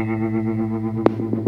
Gracias.